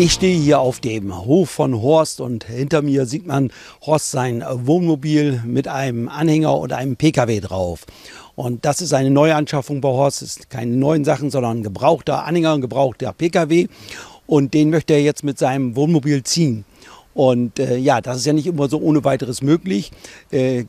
Ich stehe hier auf dem Hof von Horst und hinter mir sieht man Horst sein Wohnmobil mit einem Anhänger und einem Pkw drauf. Und das ist eine Neuanschaffung bei Horst. Es ist keine neuen Sachen, sondern ein gebrauchter Anhänger, ein gebrauchter Pkw. Und den möchte er jetzt mit seinem Wohnmobil ziehen. Und äh, ja, das ist ja nicht immer so ohne weiteres möglich. Äh,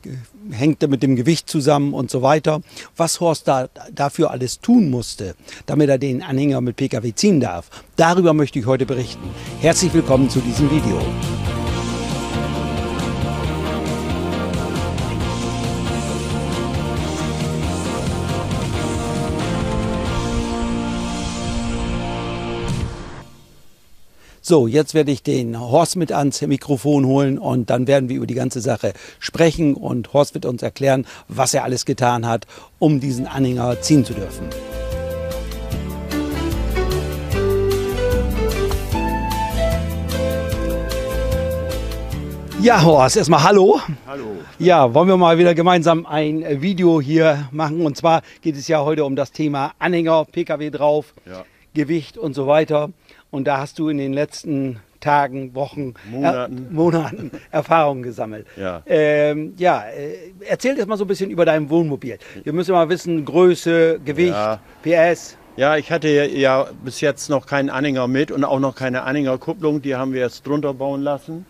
hängt mit dem Gewicht zusammen und so weiter. Was Horst da, dafür alles tun musste, damit er den Anhänger mit Pkw ziehen darf, darüber möchte ich heute berichten. Herzlich willkommen zu diesem Video. So, jetzt werde ich den Horst mit ans Mikrofon holen und dann werden wir über die ganze Sache sprechen und Horst wird uns erklären, was er alles getan hat, um diesen Anhänger ziehen zu dürfen. Ja, Horst, erstmal hallo. Hallo. Ja, wollen wir mal wieder gemeinsam ein Video hier machen. Und zwar geht es ja heute um das Thema Anhänger, Pkw drauf, Ja. Gewicht und so weiter. Und da hast du in den letzten Tagen, Wochen, Monaten. Er, Monaten Erfahrungen gesammelt. Ja. Ähm, ja, äh, erzähl jetzt mal so ein bisschen über dein Wohnmobil. Wir müssen mal wissen, Größe, Gewicht, Ja. PS. Ja, ich hatte ja- ja bis jetzt noch keinen Anhänger mit und auch noch keine Anhängerkupplung. Die haben wir jetzt drunter bauen lassen.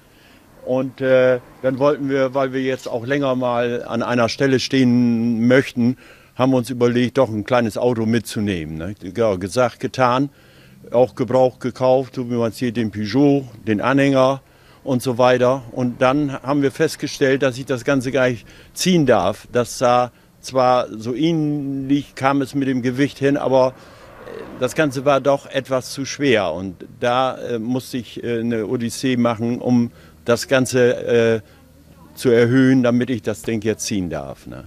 Und äh, dann wollten wir, weil wir jetzt auch länger mal an einer Stelle stehen möchten, haben wir uns überlegt, doch ein kleines Auto mitzunehmen. Ne? Ja, gesagt, getan. Auch Gebrauch gekauft, wie man hier den Peugeot, den Anhänger und so weiter. Und dann haben wir festgestellt, dass ich das Ganze gar nicht ziehen darf. Das sah zwar so ähnlich, kam es mit dem Gewicht hin, aber das Ganze war doch etwas zu schwer und da äh, musste ich äh, eine Odyssee machen, um das Ganze äh, zu erhöhen, damit ich das Ding jetzt ziehen darf. Ne?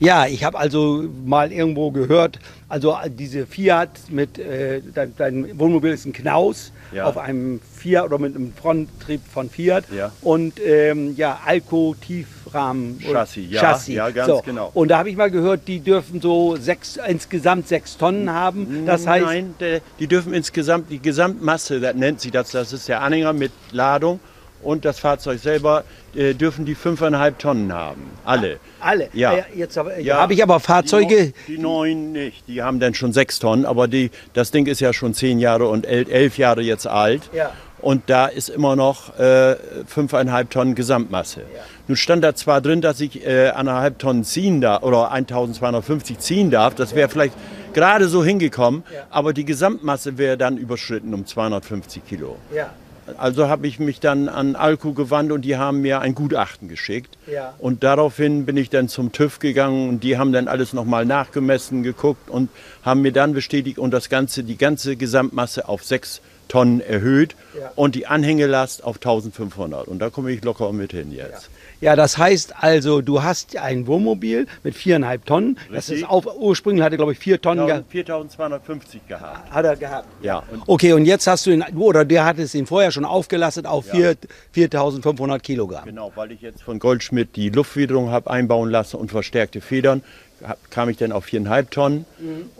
Ja, ich habe also mal irgendwo gehört, also diese Fiat mit, äh, dein, dein Wohnmobil ist ein Knaus Ja. auf einem Fiat oder mit einem Fronttrieb von Fiat Ja. und ähm, ja, Alco Tiefrahmen Chassis, ja, Chassis. ja, ganz so. genau. Und da habe ich mal gehört, die dürfen so sechs, insgesamt sechs Tonnen haben. Das heißt, Nein, die dürfen insgesamt, die Gesamtmasse, das nennt sie das, das ist der Anhänger mit Ladung und das Fahrzeug selber, äh, dürfen die fünfeinhalb Tonnen haben. Alle. alle. Ja. Äh, Jetzt habe Ja. habe ich aber Fahrzeuge. Die, neu- die neuen nicht, die haben dann schon sechs Tonnen, aber die, das Ding ist ja schon zehn Jahre und el, elf Jahre jetzt alt. Ja. Und da ist immer noch äh, fünfeinhalb Tonnen Gesamtmasse. Nun stand da zwar drin, dass ich äh, anderthalb Tonnen ziehen darf oder 1250 ziehen darf. Das wäre vielleicht gerade so hingekommen, Ja. aber die Gesamtmasse wäre dann überschritten um 250 Kilo. Ja. Also habe ich mich dann an Alku gewandt und die haben mir ein Gutachten geschickt. Ja. Und daraufhin bin ich dann zum TÜV gegangen und die haben dann alles nochmal nachgemessen, geguckt und haben mir dann bestätigt und das Ganze, die ganze Gesamtmasse auf 6 Tonnen erhöht Ja. und die Anhängelast auf 1500. Und da komme ich locker mit hin jetzt. Ja, das heißt also, du hast ein Wohnmobil mit viereinhalb Tonnen. Das Richtig. ist auf, ursprünglich hatte, glaube ich, vier Tonnen Ja. ge 4250 gehabt. hat er gehabt. Ja. Und Okay, und jetzt hast du ihn, oder der hat es ihn vorher schon aufgelastet auf Ja. vier 4500 Kilogramm. Genau, weil ich jetzt von Goldschmidt die Luftfederung habe einbauen lassen und verstärkte Federn, kam ich dann auf viereinhalb Tonnen.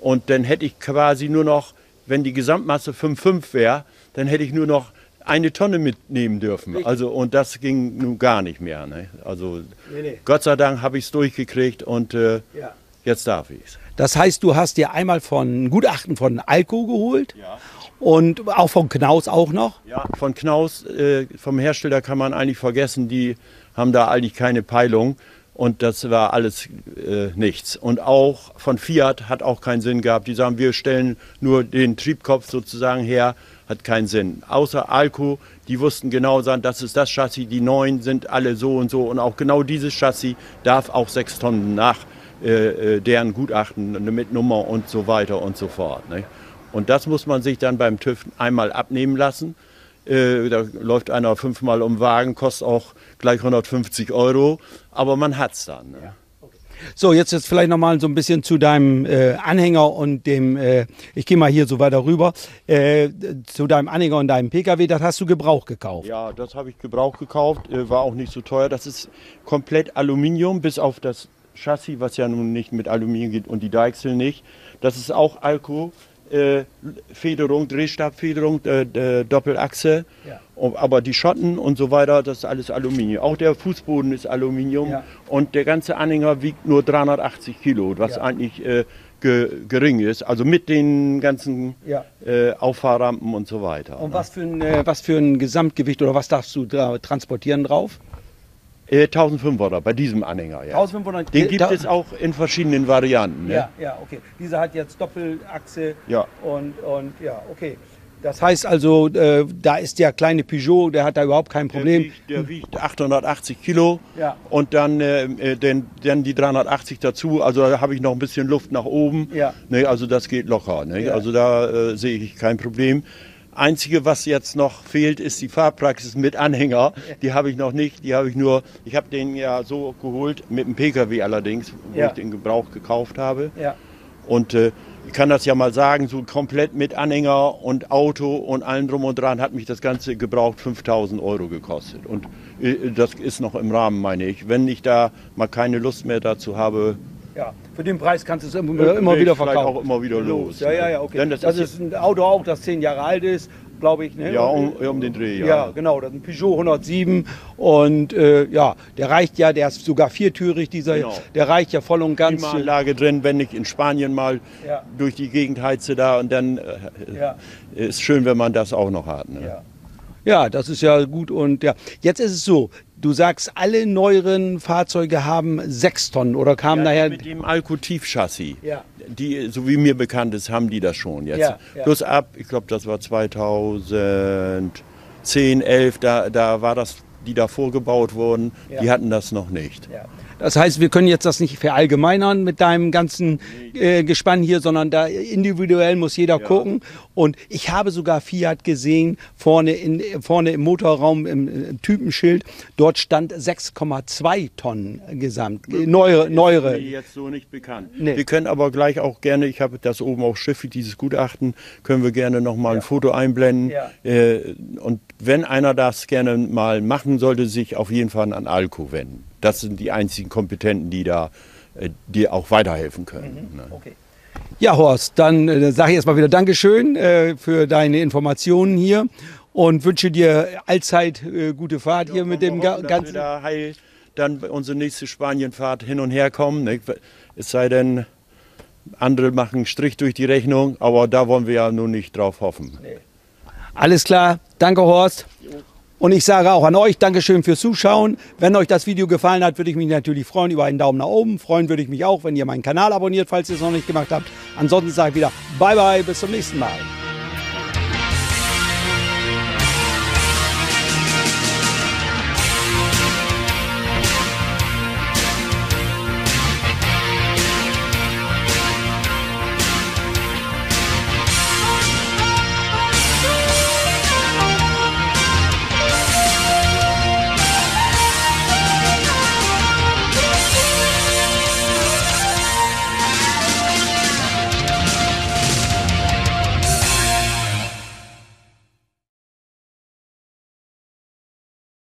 Und dann hätte ich quasi nur noch, wenn die Gesamtmasse 5,5 wäre, dann hätte ich nur noch eine Tonne mitnehmen dürfen. Also und das ging nun gar nicht mehr. Ne? Also Nee, nee. Gott sei Dank habe ich es durchgekriegt und äh, Ja. jetzt darf ich es. Das heißt, du hast dir einmal von ein Gutachten von Alco geholt Ja. und auch von Knaus auch noch. Ja, von Knaus, äh, vom Hersteller kann man eigentlich vergessen, die haben da eigentlich keine Peilung und das war alles äh, nichts. Und auch von Fiat hat auch keinen Sinn gehabt. Die sagen, wir stellen nur den Triebkopf sozusagen her, hat keinen Sinn. Außer Alco, die wussten genau, sagen, das ist das Chassis, die neuen sind alle so und so und auch genau dieses Chassis darf auch sechs Tonnen nach äh, äh, deren Gutachten mit Nummer und so weiter und so fort. Ne? Und das muss man sich dann beim TÜV einmal abnehmen lassen. Äh, da läuft einer fünfmal um Wagen, kostet auch gleich 150 Euro, aber man hat's dann. Ne? So, jetzt jetzt vielleicht nochmal so ein bisschen zu deinem äh, Anhänger und dem, äh, ich gehe mal hier so weiter rüber, äh, zu deinem Anhänger und deinem Pkw, das hast du Gebrauch gekauft. Ja, das habe ich Gebrauch gekauft, äh, war auch nicht so teuer. Das ist komplett Aluminium, bis auf das Chassis, was ja nun nicht mit Aluminium geht und die Deichsel nicht. Das ist auch Alco. Äh, Federung, Drehstabfederung, äh, äh, Doppelachse. Ja. Aber die Schotten und so weiter, das ist alles Aluminium. Auch der Fußboden ist Aluminium Ja. und der ganze Anhänger wiegt nur 380 Kilo, was Ja. eigentlich äh, ge gering ist. Also mit den ganzen äh, Auffahrrampen und so weiter. Und was für, ein, äh, was für ein Gesamtgewicht oder was darfst du da transportieren drauf? Äh, 1500er bei diesem Anhänger. Ja. 1500 Den gibt da- es auch in verschiedenen Varianten. Ne? Ja, ja, okay. Dieser hat jetzt Doppelachse Ja. und, und ja, okay. Das heißt also, äh, da ist der kleine Peugeot, der hat da überhaupt kein Der Problem. wiegt, der wiegt 880 Kilo Ja. und dann, äh, äh, den, dann die 380 dazu. Also da habe ich noch ein bisschen Luft nach oben. Ja. Ne, also das geht locker. Ne? Ja. Also da äh, sehe ich kein Problem. Einzige, was jetzt noch fehlt, ist die Fahrpraxis mit Anhänger. Die habe ich noch nicht. Die habe ich nur. Ich habe den ja so geholt mit dem PKW allerdings, wo Ja. ich den Gebrauch gekauft habe. Ja. Und äh, ich kann das ja mal sagen, so komplett mit Anhänger und Auto und allem drum und dran hat mich das Ganze gebraucht 5000 Euro gekostet. Und äh, das ist noch im Rahmen, meine ich. Wenn ich da mal keine Lust mehr dazu habe, Ja, für den Preis kannst du es immer, Äh, immer wieder verkaufen. auch immer wieder los, Ja, ne? ja, ja, okay. Denn das, das ist, ist ein Auto auch, das zehn Jahre alt ist, glaube ich. Ne? ja, um, um den Dreh, ja. Ja, genau, das ist ein Peugeot 107 und äh, ja, der reicht ja, der ist sogar viertürig, dieser, Genau. der reicht ja voll und ganz. Klimaanlage drin, wenn ich in Spanien mal Ja. durch die Gegend heize da und dann äh, Ja. ist schön, wenn man das auch noch hat. Ne? Ja. Ja, das ist ja gut und ja, jetzt ist es so, du sagst, alle neueren Fahrzeuge haben sechs Tonnen oder kamen Ja, nachher... Mit dem Alco-Tiefchassis, Ja. die, so wie mir bekannt ist, haben die das schon jetzt. Ja, ja. Plus ab, ich glaube, das war 2010, 11, da, da war das, die da vorgebaut wurden, die hatten das noch nicht. Ja. Das heißt, wir können jetzt das nicht verallgemeinern mit deinem ganzen äh, Gespann hier, sondern da individuell muss jeder gucken. Und ich habe sogar Fiat gesehen, vorne, in, vorne im Motorraum, im, äh, Typenschild, dort stand 6,2 Tonnen gesamt. Neuere, neuere. jetzt so nicht bekannt. Nee. Wir können aber gleich auch gerne, ich habe das oben auch schriftlich, dieses Gutachten, können wir gerne noch mal ein Foto einblenden. Ja. Äh, und wenn einer das gerne mal machen sollte, sich auf jeden Fall an Alco wenden. Das sind die einzigen Kompetenten, die da äh, dir auch weiterhelfen können. ne? Okay. Ja, Horst, dann äh, sage ich erstmal wieder Dankeschön äh, für deine Informationen hier und wünsche dir allzeit äh, gute Fahrt hier mit dem hoffen, dass wir ganzen. da heil dann bei unsere nächste Spanienfahrt hin und her kommen. Ne? Es sei denn, andere machen einen Strich durch die Rechnung, aber da wollen wir ja nun nicht drauf hoffen. Alles klar, danke Horst. Und ich sage auch an euch Dankeschön fürs Zuschauen. Wenn euch das Video gefallen hat, würde ich mich natürlich freuen über einen Daumen nach oben. Freuen würde ich mich auch, wenn ihr meinen Kanal abonniert, falls ihr es noch nicht gemacht habt. Ansonsten sage ich wieder Bye bye, bis zum nächsten Mal.